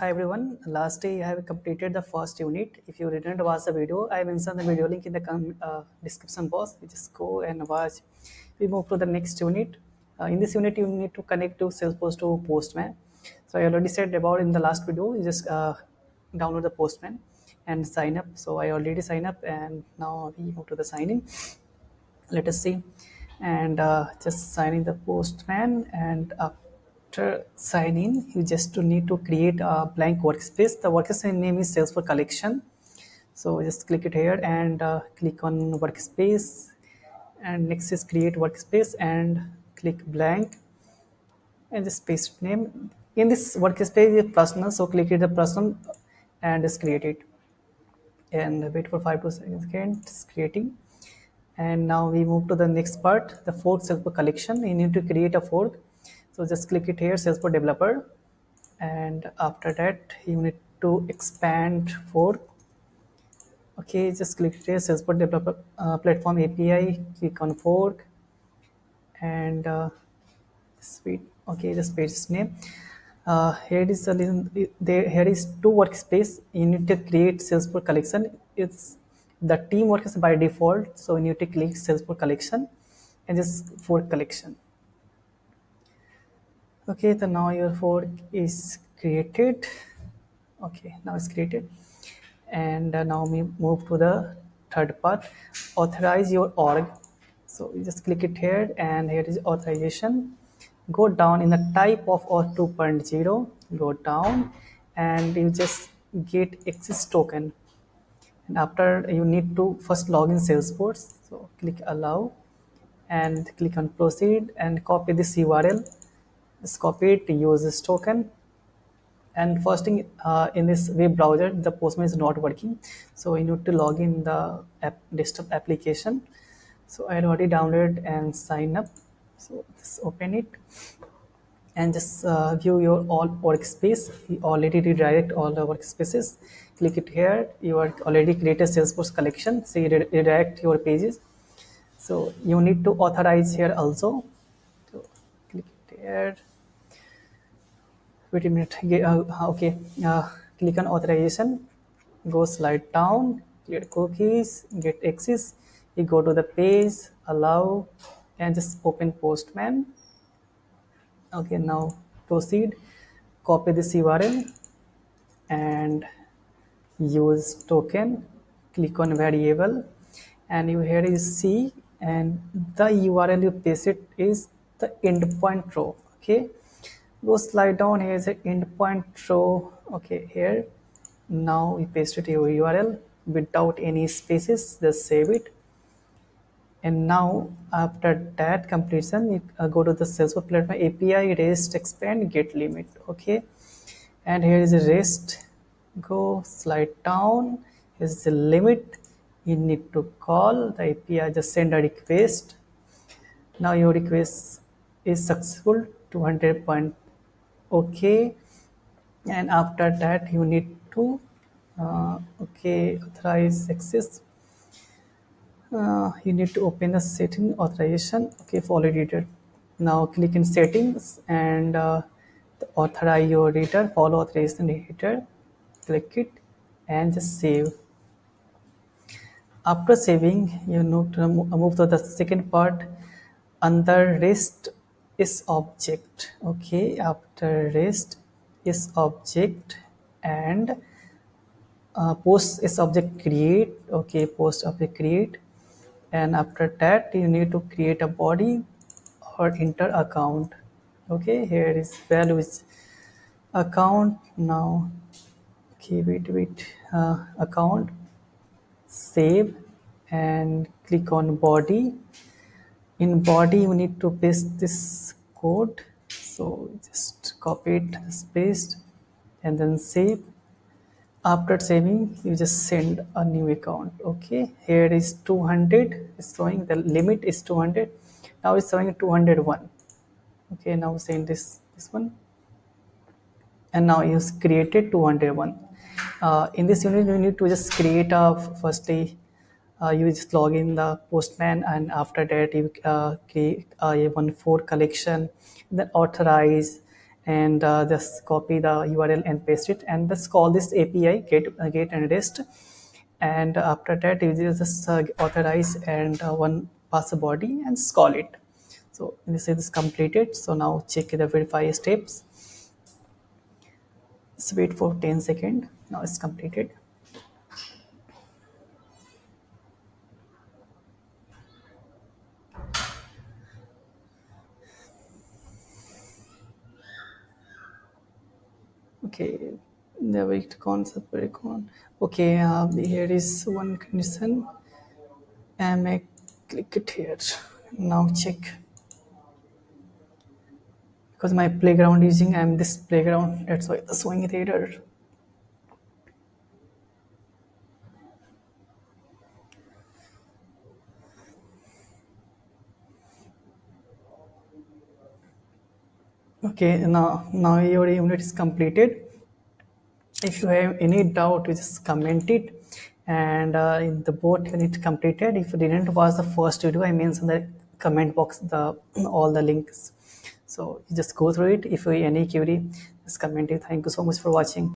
Hi everyone. Last day I have completed the first unit. If you didn't watch the video, I mentioned the video link in the uh, description box. Just go and watch. We move to the next unit. Uh, in this unit, you need to connect to Salesforce to Postman. So I already said about in the last video. You just uh, download the Postman and sign up. So I already signed up, and now we move to the sign in. Let us see, and uh, just sign in the Postman and. Uh, after sign in. You just need to create a blank workspace. The workspace name is salesforce collection. So just click it here and uh, click on workspace. And next is create workspace and click blank. And just paste name. In this workspace is personal so click it the personal and just create it. And wait for five to seconds it's creating. And now we move to the next part the fork salesforce collection. You need to create a fork so just click it here salesforce developer. And after that you need to expand fork okay just click here salesforce developer uh, platform api click on fork. And uh, sweet okay just page name. Uh, here is a there here is two workspace. You need to create salesforce collection. It's the team works by default. So you need to click salesforce collection and just fork collection okay so now your fork is created. Okay now it's created. And uh, now we move to the third part. Authorize your org. So you just click it here and here is authorization. Go down in the type of auth 2.0 go down and you just get access token. And after you need to first log in salesforce. So click allow and click on proceed and copy this url just copy it use this token. And first thing uh, in this web browser the postman is not working. So you need to log in the app, desktop application. So i already downloaded and sign up. So just open it. And just uh, view your all workspace. Already redirect all the workspaces. Click it here. You are already created salesforce collection. So you redirect your pages. So you need to authorize here also. So click it here wait a minute. Uh, okay. Uh, click on authorization. Go slide down. Clear cookies. Get access. You go to the page. Allow. And just open postman. Okay now proceed. Copy this url and use token. Click on variable. And you here is see and the url you paste it is the endpoint row. Okay go slide down. Here is an endpoint row. Okay here. Now we paste it your url without any spaces. Just save it. And now after that completion you uh, go to the salesforce platform api rest expand get limit. Okay. And here is a rest. Go slide down. Is the limit. You need to call the api just send a request. Now your request is successful. 200 point okay. And after that you need to uh, okay authorize access. Uh, you need to open the setting authorization okay follow editor now click in settings and uh, authorize your editor follow authorization editor click it and just save. After saving you need to move to the second part. Under rest is object okay after rest is object and uh, post is object create okay post object create. And after that you need to create a body or enter account okay. Here is value is account. Now okay wait wait uh, account save and click on body in body you need to paste this code. So just copy it paste and then save. After saving you just send a new account okay? Here is 200 it's showing the limit is 200 now it's showing 201 okay? Now send this this one. And now you've created 201 uh, in this unit you need to just create a firstly uh, you just log in the postman and after that you uh, create uh, a one fork collection then authorize and uh, just copy the url and paste it and just call this api get uh, get and rest and after that you just uh, authorize and one pass the body and call it. So this is completed. So now check the verify steps. Just wait for 10 seconds. Now it's completed okay the weight concept recon okay uh, here is one condition. And I click it here. Now check. Because my playground using I'm this playground that's why the it error okay now now your unit is completed. If you have any doubt you just comment it. And uh, in the boat unit completed. If you didn't watch the first video i mentioned the comment box the all the links. So just go through it. If you have any query just comment it. Thank you so much for watching